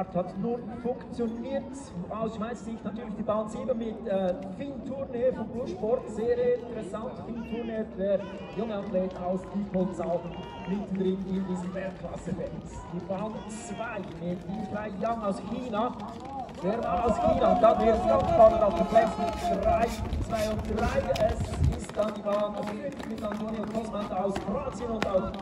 Art hat nun funktioniert. Also, aus Schweizer Sicht natürlich die Bahn 7 mit äh, Finn Tournee vom Blue Sport. Sehr interessant. Finn Tournee, der junge Athlet aus Diepholzau, mittendrin in diesem Weltklasse-Feld. Die Bahn 2 mit Yifei Yang aus China. Der Mann aus China. Und dann wird es ganz spannend auf den Plätzen 3, 2 und 3. Es ist dann die Bahn mit Antonio Kosmant aus Kroatien und auch